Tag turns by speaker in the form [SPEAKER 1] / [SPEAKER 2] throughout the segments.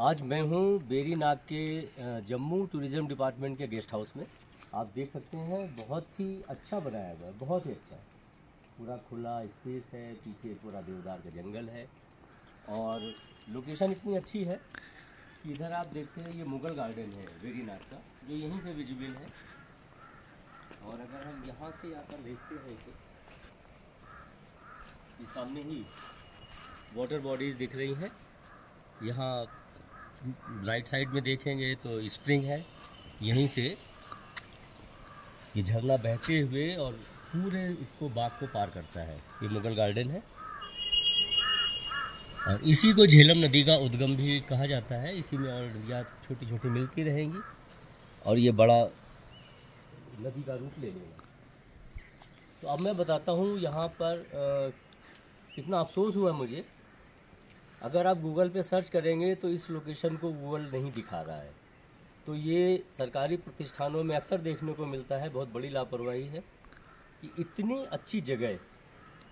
[SPEAKER 1] आज मैं हूँ बेरी नाग के जम्मू टूरिज़्म डिपार्टमेंट के गेस्ट हाउस में। आप देख सकते हैं, बहुत ही अच्छा बनाया हुआ है, बहुत ही अच्छा पूरा खुला स्पेस है, पीछे पूरा देवदार का जंगल है और लोकेशन इतनी अच्छी है कि इधर आप देखते हैं, ये मुगल गार्डन है बेरी नाग का। जो यहीं से विजिबल है। और अगर हम यहाँ से आकर देखते हैं इसे सामने ही वाटर बॉडीज़ दिख रही हैं। यहाँ राइट साइड में देखेंगे तो स्प्रिंग है। यहीं से ये झरना बहते हुए और पूरे इसको बाग को पार करता है। ये मुगल गार्डन है। और इसी को झेलम नदी का उद्गम भी कहा जाता है। इसी में और नदियाँ छोटी छोटी मिलती रहेंगी। और ये बड़ा नदी का रूप ले लेगा। तो अब मैं बताता हूँ यहाँ पर अ, कितना अफसोस हुआ मुझे अगर आप गूगल पे सर्च करेंगे तो इस लोकेशन को गूगल नहीं दिखा रहा है। तो ये सरकारी प्रतिष्ठानों में अक्सर देखने को मिलता है, बहुत बड़ी लापरवाही है कि इतनी अच्छी जगह,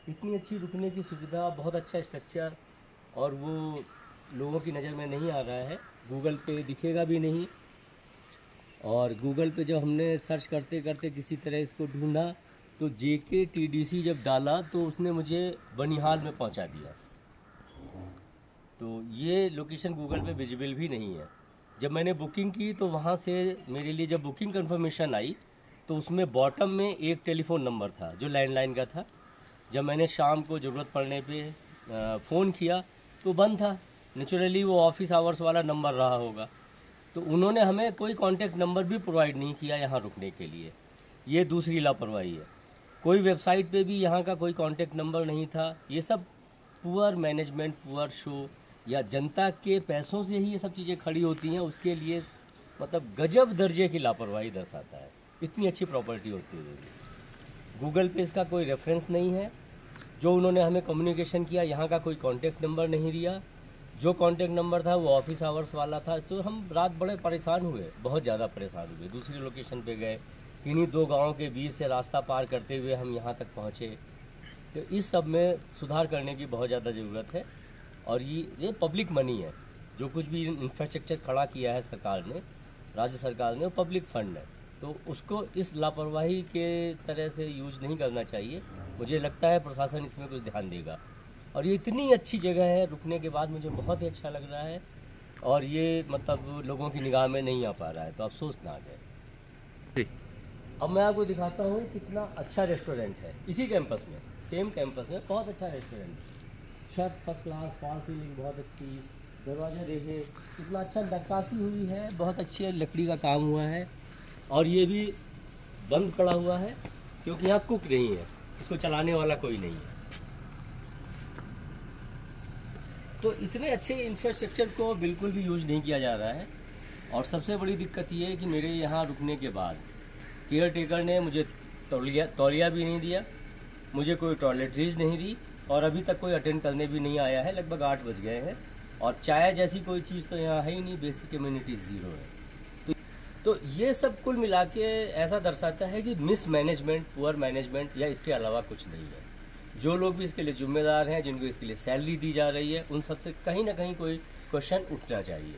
[SPEAKER 1] इतनी अच्छी रुकने की सुविधा, बहुत अच्छा स्ट्रक्चर और वो लोगों की नज़र में नहीं आ रहा है। गूगल पे दिखेगा भी नहीं और गूगल पे जब हमने सर्च करते करते किसी तरह इसको ढूंढा तो जे के टी डी सी जब डाला तो उसने मुझे बनिहाल में पहुँचा दिया। तो ये लोकेशन गूगल पे विजिबल भी नहीं है। जब मैंने बुकिंग की तो वहाँ से मेरे लिए जब बुकिंग कंफर्मेशन आई तो उसमें बॉटम में एक टेलीफोन नंबर था, जो लैंडलाइन का था। जब मैंने शाम को ज़रूरत पड़ने पे फ़ोन किया तो बंद था। नेचुरली वो ऑफ़िस आवर्स वाला नंबर रहा होगा। तो उन्होंने हमें कोई कांटेक्ट नंबर भी प्रोवाइड नहीं किया यहाँ रुकने के लिए। ये दूसरी लापरवाही है। कोई वेबसाइट पे भी यहाँ का कोई कांटेक्ट नंबर नहीं था। ये सब पुअर मैनेजमेंट पुअर शो या जनता के पैसों से ही ये सब चीज़ें खड़ी होती हैं, उसके लिए मतलब गजब दर्जे की लापरवाही दर्शाता है। इतनी अच्छी प्रॉपर्टी होती है। गूगल पे इसका कोई रेफरेंस नहीं है। जो उन्होंने हमें कम्युनिकेशन किया, यहाँ का कोई कांटेक्ट नंबर नहीं दिया। जो कांटेक्ट नंबर था, वो ऑफ़िस आवर्स वाला था। तो हम रात बड़े परेशान हुए, बहुत ज़्यादा परेशान हुए। दूसरी लोकेशन पे गए। इन्हीं दो गाँवों के बीच से रास्ता पार करते हुए हम यहाँ तक पहुँचे। तो इस सब में सुधार करने की बहुत ज़्यादा ज़रूरत है। और ये ये पब्लिक मनी है। जो कुछ भी इंफ्रास्ट्रक्चर खड़ा किया है सरकार ने राज्य सरकार ने वो पब्लिक फंड है। तो उसको इस लापरवाही के तरह से यूज़ नहीं करना चाहिए। मुझे लगता है प्रशासन इसमें कुछ ध्यान देगा। और ये इतनी अच्छी जगह है रुकने के बाद मुझे बहुत ही अच्छा लग रहा है। और ये मतलब लोगों की निगाह में नहीं आ पा रहा है तो अफसोसनाक है। अब मैं आपको दिखाता हूँ कितना अच्छा रेस्टोरेंट है। इसी कैंपस में सेम कैंपस में बहुत अच्छा रेस्टोरेंट छत फ़र्स्ट क्लास फॉल सीलिंग बहुत अच्छी। दरवाज़ा देखिए कितना अच्छा नक्काशी हुई है बहुत अच्छी है, लकड़ी का काम हुआ है। और ये भी बंद पड़ा हुआ है क्योंकि यहाँ कुक नहीं है। इसको चलाने वाला कोई नहीं है। तो इतने अच्छे इंफ्रास्ट्रक्चर को बिल्कुल भी यूज़ नहीं किया जा रहा है। और सबसे बड़ी दिक्कत ये है कि मेरे यहाँ रुकने के बाद केयर टेकर ने मुझे तौलिया तौलिया भी नहीं दिया मुझे कोई टॉयलेटरीज नहीं दी। और अभी तक कोई अटेंड करने भी नहीं आया है लगभग आठ बज गए हैं। और चाय जैसी कोई चीज़ तो यहाँ है ही नहीं बेसिक इम्यूनिटीज ज़ीरो है। तो, तो ये सब कुल मिला के ऐसा दर्शाता है कि मिस मैनेजमेंट पुअर मैनेजमेंट या इसके अलावा कुछ नहीं है। जो लोग भी इसके लिए जिम्मेदार हैं जिनको इसके लिए सैलरी दी जा रही है उन सबसे कहीं ना कहीं कोई क्वेश्चन उठना चाहिए।